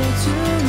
to